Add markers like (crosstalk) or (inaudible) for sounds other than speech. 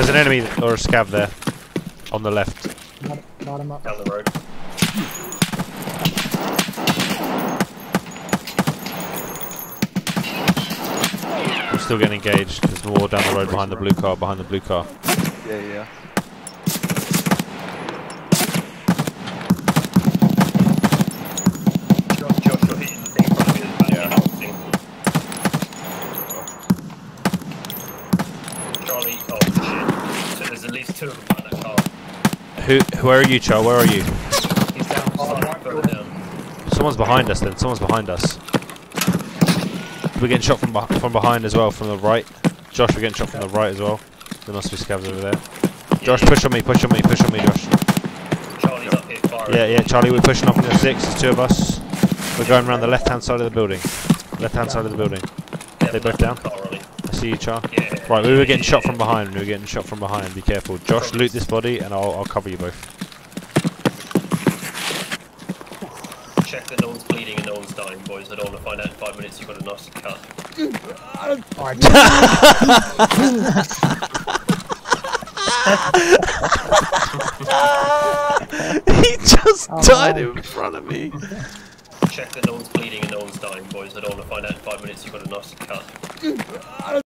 There's an enemy or a scav there. On the left. Got, got up. Down the road. I'm still getting engaged. There's more down the road behind the blue car, behind the blue car. Yeah, yeah. Josh, Josh, you're hitting the thing in front of you. There's about Yeah. yeah. thing. Charlie, oh shit. So there's at least two of them behind that car. Who, where are you, Char? Where are you? He's down, further down. Um, Someone's behind us then. Someone's behind us. We're getting shot from, beh from behind as well, from the right. Josh, we're getting shot from the right as well. There must be scavs over there. Josh, push on me, push on me, push on me, Josh. Charlie's up here. Yeah, yeah, Charlie, we're pushing off in the six. There's two of us. We're going around the left hand side of the building. Left hand side of the building. They both down? Car, Ollie. I see you, Char. Yeah. Right, we were getting shot from behind. We were getting shot from behind. Be careful. Josh, loot this body and I'll, I'll cover you both. Check that no one's bleeding and no one's dying, boys. I don't want to find out in five minutes you've got a nasty cut. (laughs) he just Oh, died man. in front of me. Check that no one's bleeding and no one's dying, boys. I don't want to find out in five minutes you've got a nasty cut.